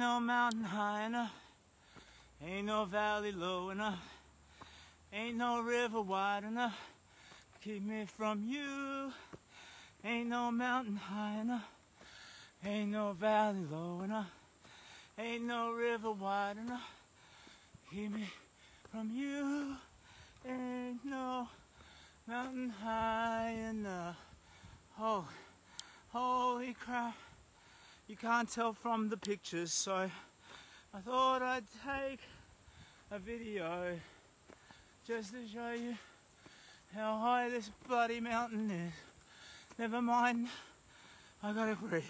Ain't no mountain high enough. Ain't no valley low enough. Ain't no river wide enough. Keep me from you. Ain't no mountain high enough. Ain't no valley low enough. Ain't no river wide enough. Keep me from you. Ain't no mountain high enough. Oh, holy crap. You can't tell from the pictures, so I thought I'd take a video just to show you how high this bloody mountain is. Never mind, I gotta breathe.